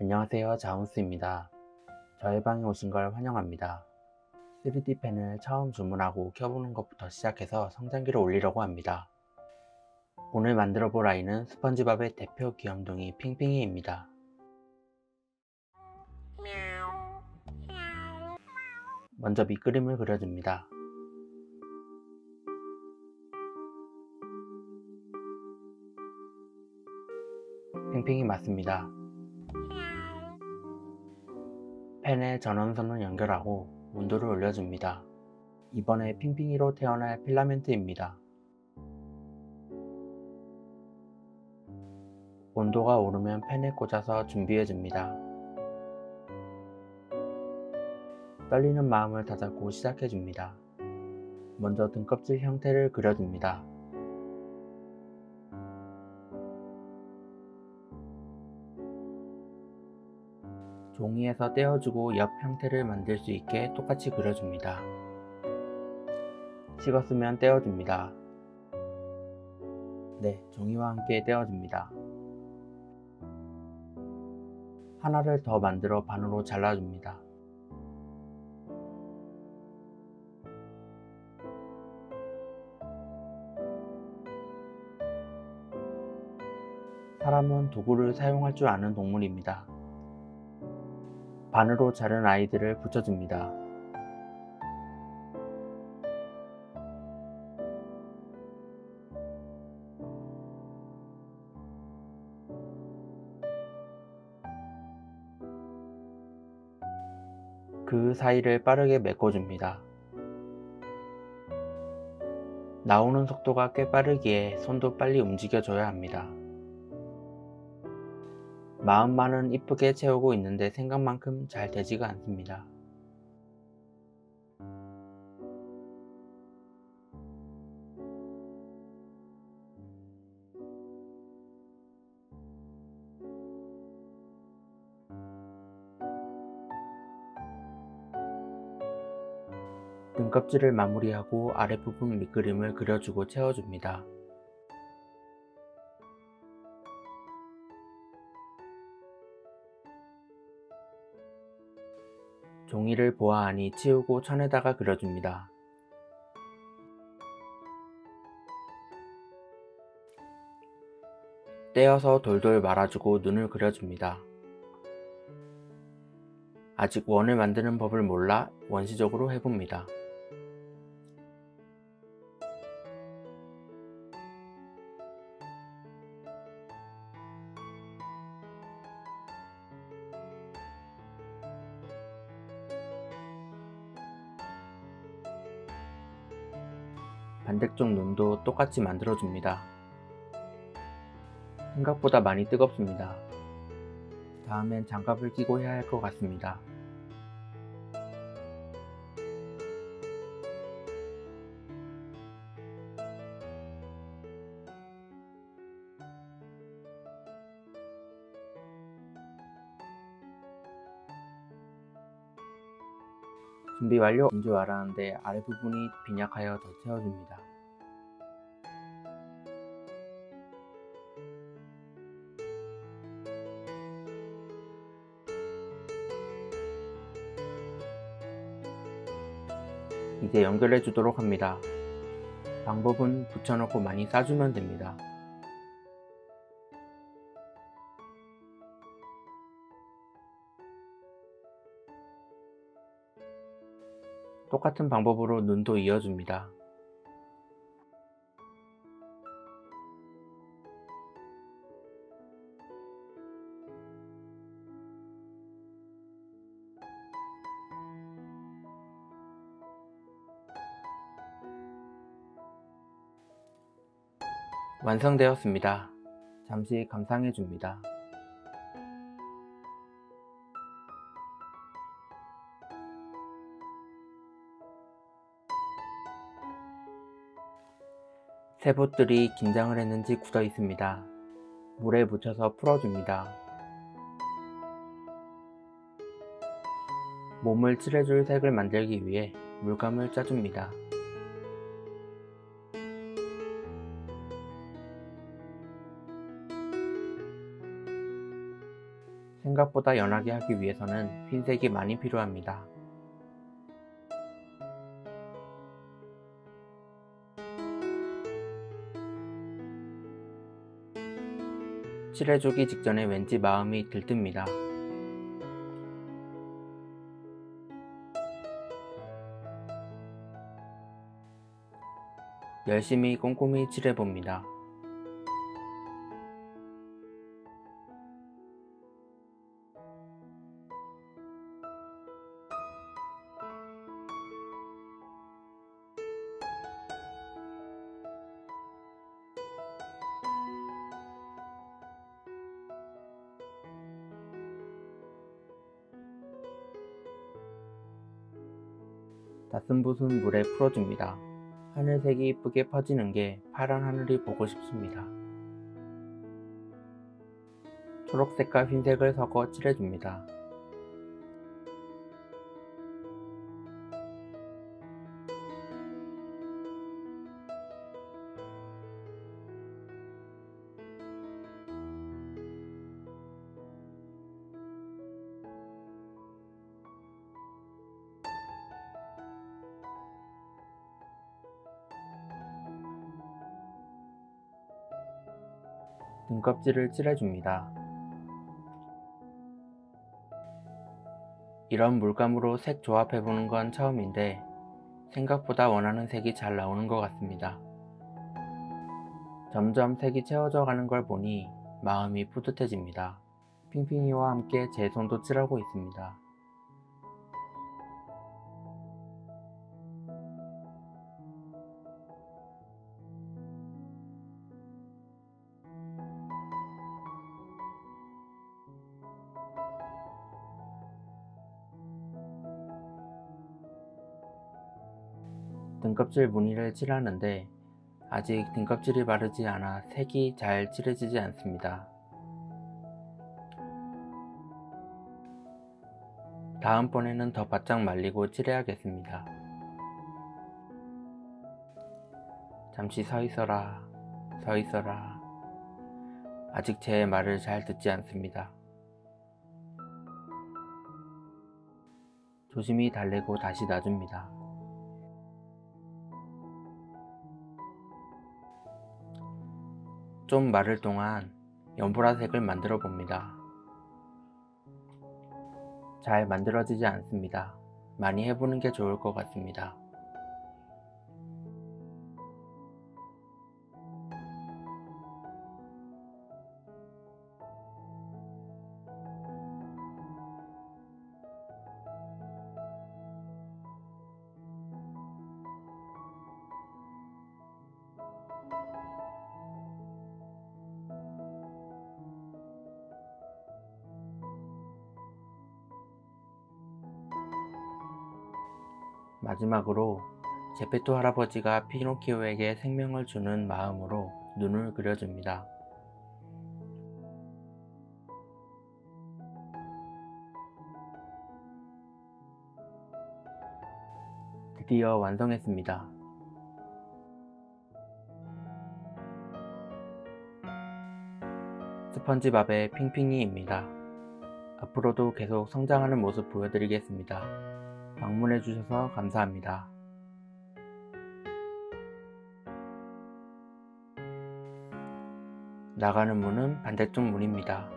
안녕하세요 자운스입니다. 저의 방에 오신 걸 환영합니다. 3D 펜을 처음 주문하고 켜보는 것부터 시작해서 성장기를 올리려고 합니다. 오늘 만들어 볼 아이는 스펀지밥의 대표 귀염둥이 핑핑이입니다 먼저 밑그림을 그려줍니다 핑핑이 맞습니다 펜에 전원선을 연결하고 온도를 올려줍니다. 이번에 핑핑이로 태어날 필라멘트입니다. 온도가 오르면 펜에 꽂아서 준비해줍니다. 떨리는 마음을 다잡고 시작해 줍니다. 먼저 등껍질 형태를 그려줍니다. 종이에서 떼어주고 옆 형태를 만들 수 있게 똑같이 그려줍니다. 식었으면 떼어줍니다. 네, 종이와 함께 떼어줍니다. 하나를 더 만들어 반으로 잘라줍니다. 사람은 도구를 사용할 줄 아는 동물입니다. 반으로 자른 아이들을 붙여줍니다. 그 사이를 빠르게 메꿔줍니다. 나오는 속도가 꽤 빠르기에 손도 빨리 움직여줘야 합니다. 마음만은 이쁘게 채우고 있는데 생각만큼 잘 되지가 않습니다. 등껍질을 마무리하고 아랫부분 밑그림을 그려주고 채워줍니다. 종이를 보아하니 치우고 천에다가 그려줍니다. 떼어서 돌돌 말아주고 눈을 그려줍니다. 아직 원을 만드는 법을 몰라 원시적으로 해봅니다. 반대쪽 눈도 똑같이 만들어줍니다. 생각보다 많이 뜨겁습니다. 다음엔 장갑을 끼고 해야 할 것 같습니다. 준비 완료! 인 줄 알았는데 아랫부분이 빈약하여 더 채워줍니다. 이제 연결해 주도록 합니다. 방법은 붙여놓고 많이 싸주면 됩니다. 똑같은 방법으로 눈도 이어줍니다. 완성되었습니다. 잠시 감상해 줍니다. 세봇들이 긴장을 했는지 굳어 있습니다. 물에 묻혀서 풀어줍니다. 몸을 칠해줄 색을 만들기 위해 물감을 짜줍니다. 생각보다 연하게 하기 위해서는 흰색이 많이 필요합니다. 칠해주기 직전에 왠지 마음이 들뜹니다. 열심히 꼼꼼히 칠해봅니다. 낯선 붓은 물에 풀어줍니다. 하늘색이 이쁘게 퍼지는 게 파란 하늘이 보고 싶습니다. 초록색과 흰색을 섞어 칠해줍니다. 등껍질을 칠해줍니다. 이런 물감으로 색 조합해보는 건 처음인데 생각보다 원하는 색이 잘 나오는 것 같습니다. 점점 색이 채워져 가는 걸 보니 마음이 뿌듯해집니다. 핑핑이와 함께 제 손도 칠하고 있습니다. 등껍질 무늬를 칠하는데 아직 등껍질이 바르지 않아 색이 잘 칠해지지 않습니다. 다음번에는 더 바짝 말리고 칠해야겠습니다. 잠시 서 있어라, 서 있어라. 아직 제 말을 잘 듣지 않습니다. 조심히 달래고 다시 놔줍니다. 좀 마를 동안 연보라색을 만들어 봅니다. 잘 만들어지지 않습니다. 많이 해보는 게 좋을 것 같습니다. 마지막으로 제페토 할아버지가 피노키오에게 생명을 주는 마음으로 눈을 그려줍니다. 드디어 완성했습니다. 스펀지밥의 핑핑이입니다. 앞으로도 계속 성장하는 모습 보여드리겠습니다. 방문해 주셔서 감사합니다. 나가는 문은 반대쪽 문입니다.